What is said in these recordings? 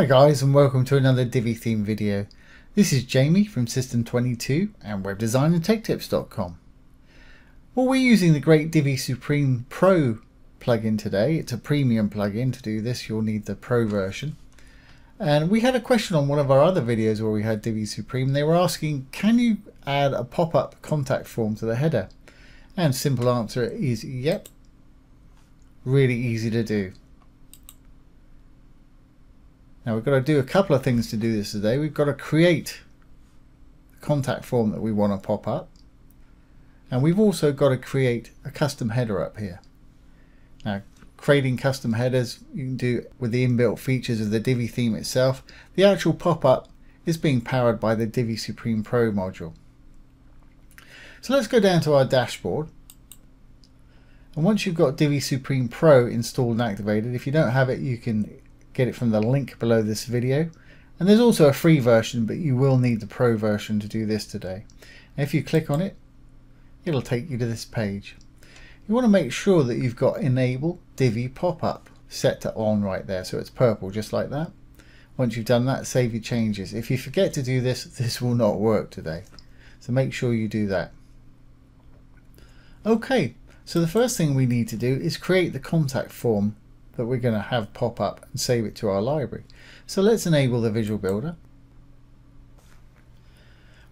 Hi guys and welcome to another Divi theme video. This is Jamie from System22 and webdesignandtechtips.com. Well we're using the great Divi Supreme Pro plugin today. It's a premium plugin. To do this you'll need the Pro version. And we had a question on one of our other videos where we had Divi Supreme. They were asking can you add a pop-up contact form to the header? And simple answer is yep. Really easy to do. Now we've got to do a couple of things to do this today. We've got to create the contact form that we want to pop up. And we've also got to create a custom header up here. Now creating custom headers you can do with the inbuilt features of the Divi theme itself. The actual pop-up is being powered by the Divi Supreme Pro module. So let's go down to our dashboard. And once you've got Divi Supreme Pro installed and activated, if you don't have it, you can get it from the link below this video. And there's also a free version, but you will need the Pro version to do this today. And if you click on it, it'll take you to this page. You want to make sure that you've got Enable Divi Pop-Up set to on right there, so it's purple, just like that. Once you've done that, save your changes. If you forget to do this, this will not work today. So make sure you do that. Okay, so the first thing we need to do is create the contact form that we're going to have pop up and save it to our library. So let's enable the Visual Builder.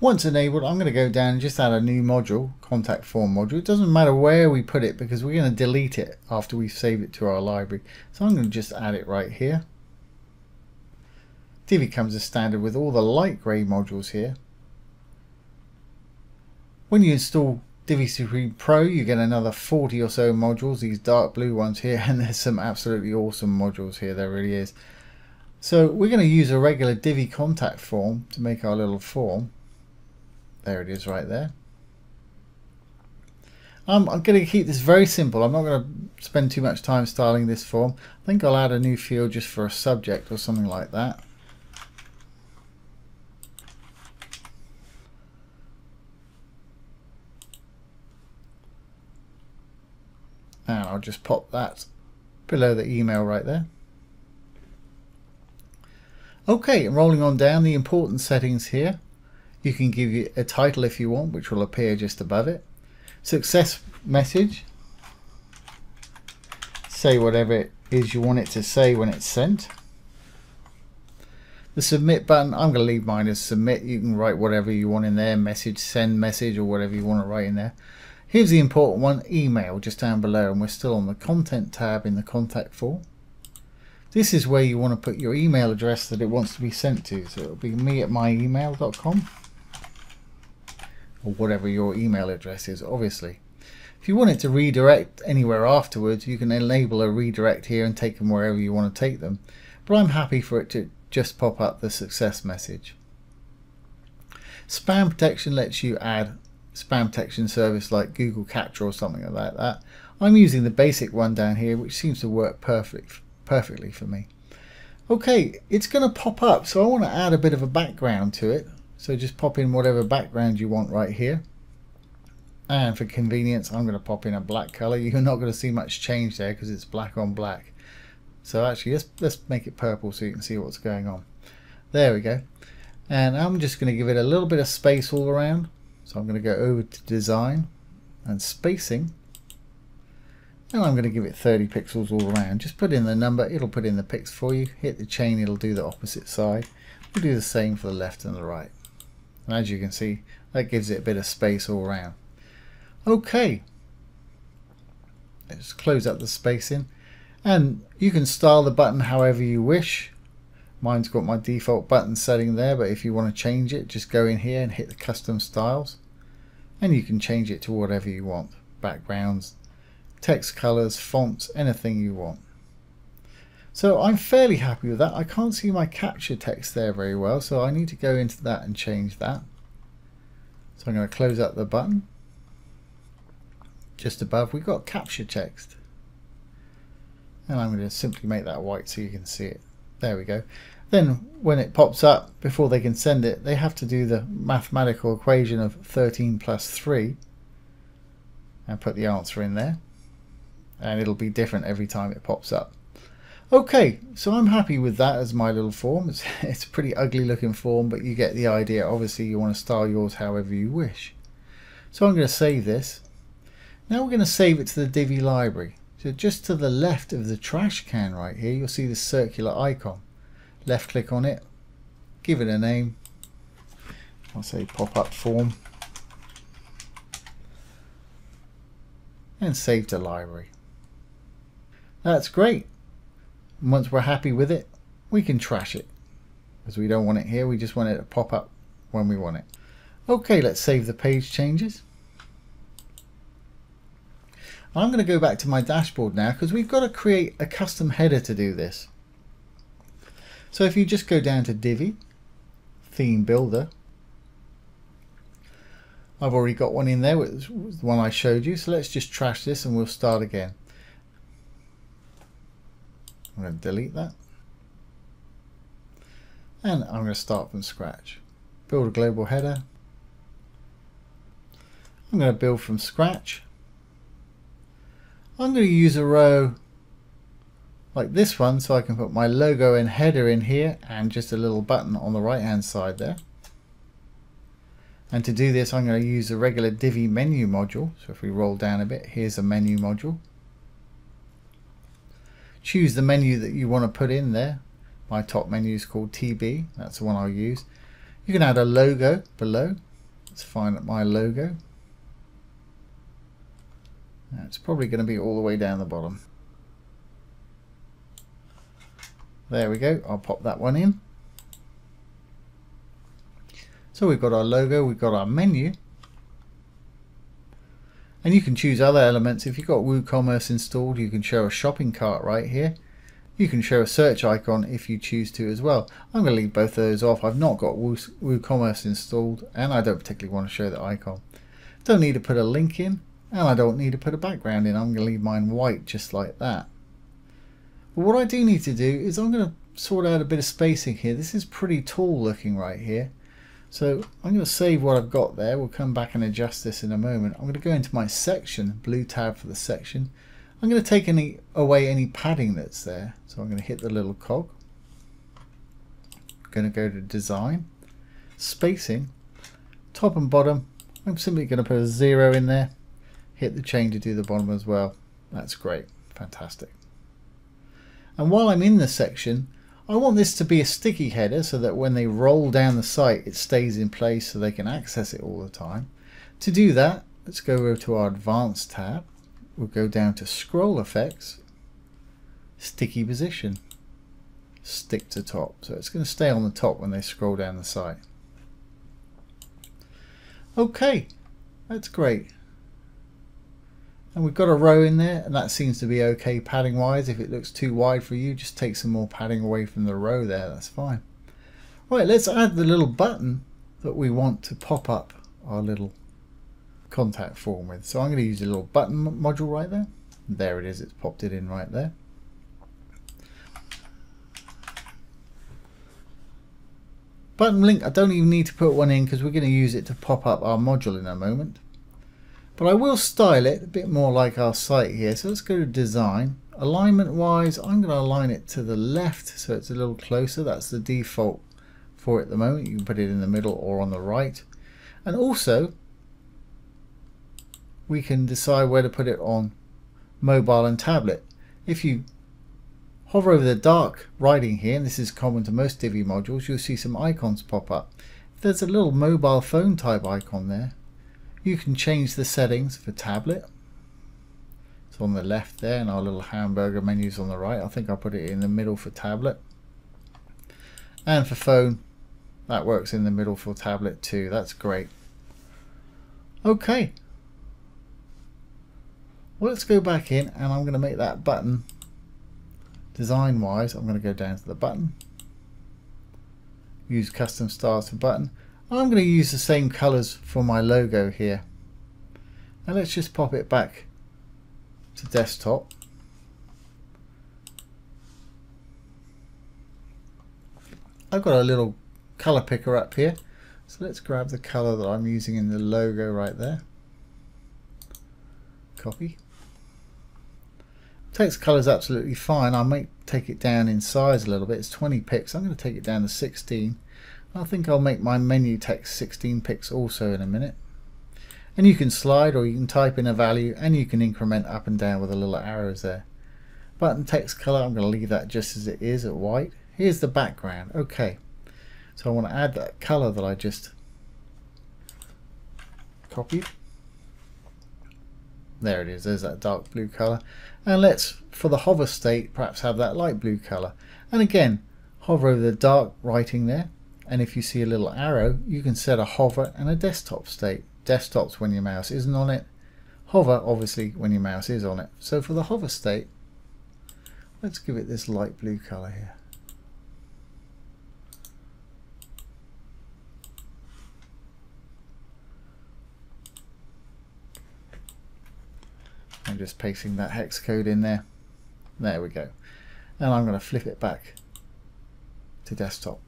Once enabled, I'm going to go down and just add a new module, contact form module. It doesn't matter where we put it because we're going to delete it after we've saved it to our library. So I'm going to just add it right here. Divi comes as standard with all the light grey modules here. When you install Divi Supreme Pro, you get another 40 or so modules, these dark blue ones here, and there's some absolutely awesome modules here, there really is. So we're going to use a regular Divi contact form to make our little form. There it is right there. Um, I'm going to keep this very simple. I'm not going to spend too much time styling this form. I think I'll add a new field just for a subject or something like that. And I'll just pop that below the email right there. Okay, and rolling on down the important settings here. You can give you a title if you want, which will appear just above it. Success message. Say whatever it is you want it to say when it's sent. The submit button, I'm going to leave mine as submit. You can write whatever you want in there, message, send message, or whatever you want to write in there. Here's the important one, email, just down below, and we're still on the content tab in the contact form. This is where you want to put your email address that it wants to be sent to. So it'll be me at myemail.com or whatever your email address is, obviously. If you want it to redirect anywhere afterwards, you can enable a redirect here and take them wherever you want to take them. But I'm happy for it to just pop up the success message. Spam protection lets you add spam detection service like Google captcha or something like that. I'm using the basic one down here which seems to work perfect, perfectly for me. Okay, it's going to pop up so I want to add a bit of a background to it. So just pop in whatever background you want right here. And for convenience I'm going to pop in a black color. You're not going to see much change there because it's black on black. So actually let's, let's make it purple so you can see what's going on. There we go. And I'm just going to give it a little bit of space all around. So I'm going to go over to design and spacing and I'm going to give it 30 pixels all around. Just put in the number, it'll put in the pix for you. Hit the chain, it'll do the opposite side. We'll do the same for the left and the right. And as you can see, that gives it a bit of space all around. Okay. Let's close up the spacing. And you can style the button however you wish. Mine's got my default button setting there, but if you want to change it, just go in here and hit the custom styles. And you can change it to whatever you want. Backgrounds, text colors, fonts, anything you want. So I'm fairly happy with that. I can't see my captcha text there very well, so I need to go into that and change that. So I'm going to close up the button. Just above we've got captcha text. And I'm going to simply make that white so you can see it. There we go. Then when it pops up, before they can send it, they have to do the mathematical equation of 13 plus 3 and put the answer in there. And it'll be different every time it pops up. Okay, so I'm happy with that as my little form. It's, it's a pretty ugly looking form, but you get the idea. Obviously, you want to style yours however you wish. So I'm going to save this. Now we're going to save it to the Divi library. So just to the left of the trash can right here, you'll see the circular icon. Left click on it, give it a name. I'll say pop-up form. And save to library. That's great. Once we're happy with it, we can trash it. Because we don't want it here, we just want it to pop up when we want it. Okay, let's save the page changes. I'm going to go back to my dashboard now because we've got to create a custom header to do this. So if you just go down to Divi, Theme Builder, I've already got one in there, was the one I showed you. So let's just trash this and we'll start again. I'm going to delete that. And I'm going to start from scratch. Build a global header. I'm going to build from scratch. I'm going to use a row like this one so I can put my logo and header in here and just a little button on the right hand side there. And to do this I'm going to use a regular Divi menu module. So if we roll down a bit, here's a menu module choose the menu that you want to put in there. My top menu is called TB. That's the one I'll use. You can add a logo below. Let's find my logo. It's probably going to be all the way down the bottom. There we go. I'll pop that one in. So we've got our logo, we've got our menu. And you can choose other elements. If you've got WooCommerce installed, you can show a shopping cart right here. You can show a search icon if you choose to as well. I'm going to leave both of those off. I've not got WooCommerce installed and I don't particularly want to show the icon. Don't need to put a link in and I don't need to put a background in. I'm going to leave mine white just like that. But what I do need to do is I'm going to sort out a bit of spacing here. This is pretty tall looking right here. So I'm going to save what I've got there. We'll come back and adjust this in a moment. I'm going to go into my section, blue tab for the section. I'm going to take any away any padding that's there. So I'm going to hit the little cog. I'm going to go to design, spacing, top and bottom. I'm simply going to put a zero in there. Hit the chain to do the bottom as well. That's great. Fantastic. And while I'm in the section, I want this to be a sticky header so that when they roll down the site it stays in place so they can access it all the time. To do that, let's go over to our advanced tab. We'll go down to scroll effects, sticky position, stick to top. So it's going to stay on the top when they scroll down the site. Okay, that's great and we've got a row in there and that seems to be okay padding wise if it looks too wide for you just take some more padding away from the row there that's fine. Right let's add the little button that we want to pop up our little contact form with. So I'm going to use a little button module right there. There it is it's popped it in right there. Button link I don't even need to put one in because we're going to use it to pop up our module in a moment but I will style it a bit more like our site here. So let's go to design. Alignment wise, I'm going to align it to the left so it's a little closer. That's the default for it at the moment. You can put it in the middle or on the right. And also, we can decide where to put it on mobile and tablet. If you hover over the dark writing here, and this is common to most Divi modules, you'll see some icons pop up. There's a little mobile phone type icon there, you can change the settings for tablet. It's on the left there and our little hamburger menus on the right. I think I'll put it in the middle for tablet. And for phone, that works in the middle for tablet too. That's great. Okay. Well, let's go back in and I'm going to make that button design wise. I'm going to go down to the button. Use custom styles for button. I'm going to use the same colours for my logo here. Now let's just pop it back to desktop. I've got a little colour picker up here. So let's grab the colour that I'm using in the logo right there. Copy. Text color is absolutely fine. I might take it down in size a little bit. It's 20 pixels. I'm going to take it down to 16. I think I'll make my menu text 16 pixels also in a minute. And you can slide or you can type in a value and you can increment up and down with the little arrows there. Button text color, I'm going to leave that just as it is at white. Here's the background. Okay. So I want to add that color that I just copied. There it is, there's that dark blue color. And let's, for the hover state, perhaps have that light blue color. And again, hover over the dark writing there. And if you see a little arrow, you can set a hover and a desktop state. Desktop's when your mouse isn't on it. Hover, obviously, when your mouse is on it. So for the hover state, let's give it this light blue color here. I'm just pasting that hex code in there. There we go. And I'm going to flip it back to desktop.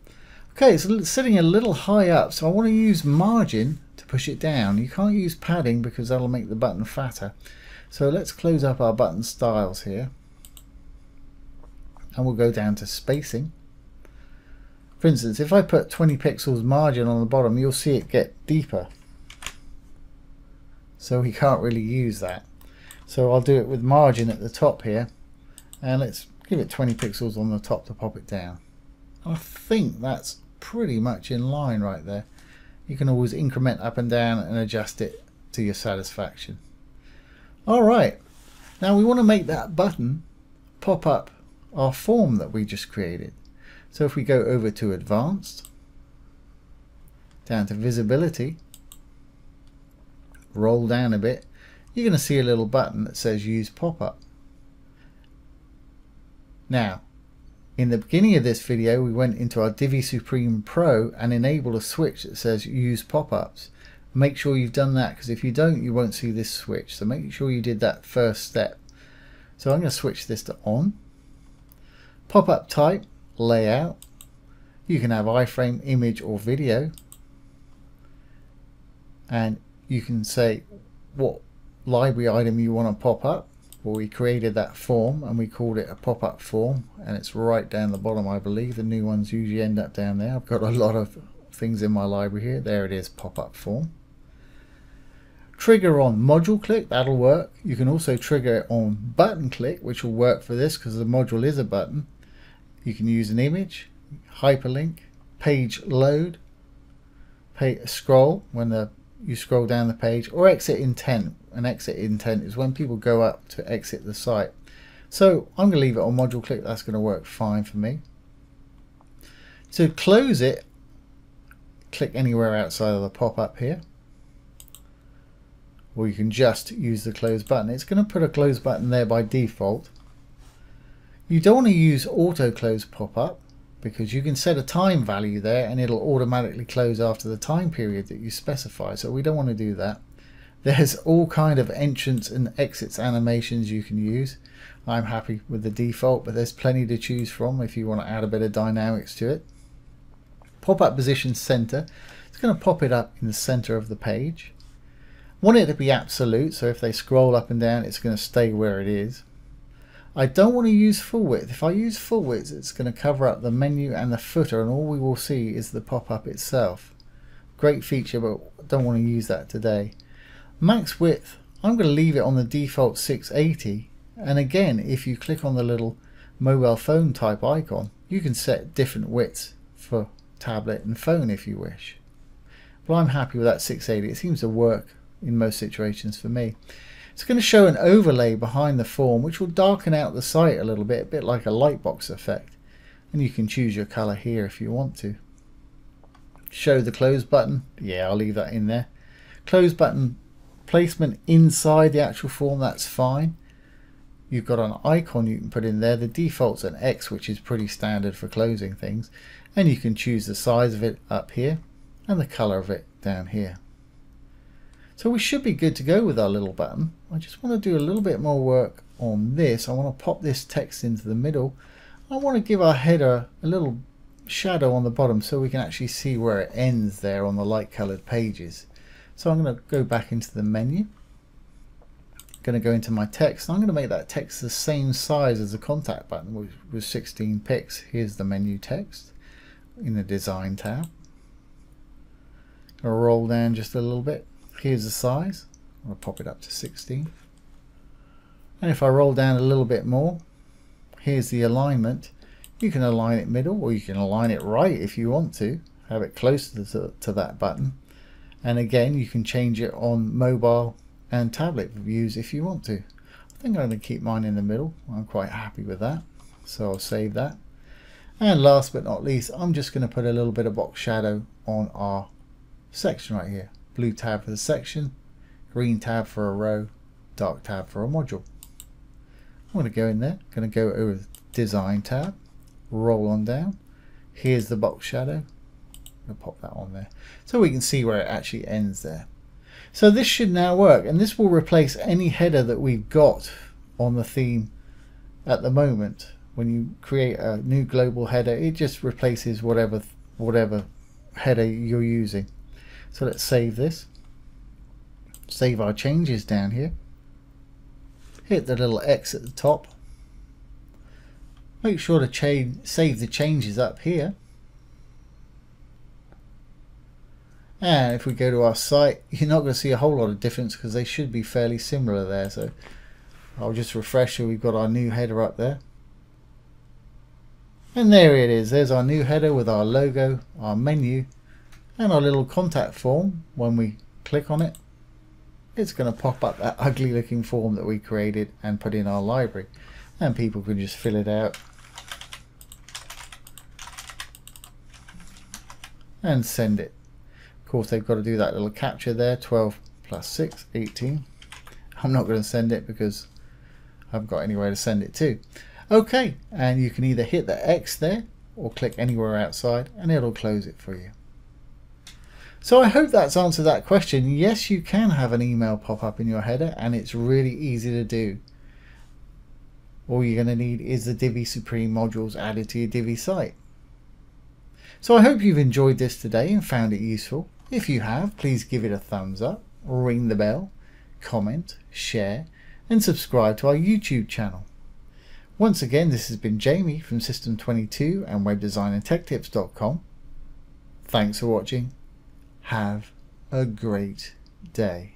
Okay, it's sitting a little high up, so I want to use margin to push it down. You can't use padding because that'll make the button fatter. So let's close up our button styles here. And we'll go down to spacing. For instance, if I put 20 pixels margin on the bottom, you'll see it get deeper. So we can't really use that. So I'll do it with margin at the top here. And let's give it 20 pixels on the top to pop it down. I think that's pretty much in line right there. You can always increment up and down and adjust it to your satisfaction. Alright, now we want to make that button pop up our form that we just created. So if we go over to advanced, down to visibility, roll down a bit, you're going to see a little button that says use pop-up. Now, in the beginning of this video, we went into our Divi Supreme Pro and enabled a switch that says use pop-ups. Make sure you've done that because if you don't, you won't see this switch. So make sure you did that first step. So I'm going to switch this to on. Pop-up type, layout. You can have iframe, image or video. And you can say what library item you want to pop up well we created that form and we called it a pop-up form and it's right down the bottom I believe. The new ones usually end up down there. I've got a lot of things in my library here. There it is pop-up form. Trigger on module click that'll work. You can also trigger it on button click which will work for this because the module is a button. You can use an image hyperlink page load pay scroll when the you scroll down the page or exit intent. And exit intent is when people go up to exit the site. So I'm going to leave it on module click. That's going to work fine for me. To close it. Click anywhere outside of the pop-up here. Or you can just use the close button. It's going to put a close button there by default. You don't want to use auto close pop-up because you can set a time value there and it'll automatically close after the time period that you specify. So we don't want to do that. There's all kind of entrance and exits animations you can use. I'm happy with the default but there's plenty to choose from if you want to add a bit of dynamics to it. Pop-up position center. It's going to pop it up in the center of the page. Want it to be absolute so if they scroll up and down it's going to stay where it is I don't want to use full width. If I use full width, it's going to cover up the menu and the footer, and all we will see is the pop-up itself. Great feature, but don't want to use that today. Max width, I'm going to leave it on the default 680. And again, if you click on the little mobile phone type icon, you can set different widths for tablet and phone if you wish. But I'm happy with that 680. It seems to work in most situations for me. It's going to show an overlay behind the form which will darken out the site a little bit, a bit like a lightbox effect. And you can choose your color here if you want to. Show the close button. Yeah, I'll leave that in there. Close button placement inside the actual form, that's fine. You've got an icon you can put in there. The default's an X, which is pretty standard for closing things. And you can choose the size of it up here and the color of it down here. So we should be good to go with our little button. I just want to do a little bit more work on this. I want to pop this text into the middle. I want to give our header a little shadow on the bottom so we can actually see where it ends there on the light colored pages. So I'm going to go back into the menu, I'm going to go into my text. I'm going to make that text the same size as the contact button with, with 16 pixels. Here's the menu text in the design tab. I'll roll down just a little bit. Here's the size. To pop it up to 16. And if I roll down a little bit more, here's the alignment. You can align it middle or you can align it right if you want to. Have it closer to, to that button. And again, you can change it on mobile and tablet views if you want to. I think I'm going to keep mine in the middle. I'm quite happy with that. So I'll save that. And last but not least, I'm just going to put a little bit of box shadow on our section right here. Blue tab for the section, green tab for a row, dark tab for a module. I'm going to go in there, going to go over the design tab, roll on down. Here's the box shadow. I'm going to pop that on there so we can see where it actually ends there. So this should now work and this will replace any header that we've got on the theme at the moment. When you create a new global header, it just replaces whatever whatever header you're using. So let's save this. Save our changes down here. Hit the little X at the top. Make sure to change, save the changes up here. And if we go to our site, you're not going to see a whole lot of difference because they should be fairly similar there. So I'll just refresh and we've got our new header up there. And there it is. There's our new header with our logo, our menu, and our little contact form. When we click on it, it's going to pop up that ugly looking form that we created and put in our library. And people can just fill it out and send it. Of course, they've got to do that little captcha there, 12 plus 6, 18. I'm not going to send it because I haven't got anywhere to send it to. Okay, and you can either hit the X there or click anywhere outside and it'll close it for you. So I hope that's answered that question. Yes, you can have an email pop up in your header and it's really easy to do. All you're going to need is the Divi Supreme modules added to your Divi site. So I hope you've enjoyed this today and found it useful. If you have, please give it a thumbs up, ring the bell, comment, share, and subscribe to our YouTube channel. Once again, this has been Jamie from System22 and WebDesignAndTechTips.com. Thanks for watching. Have a great day.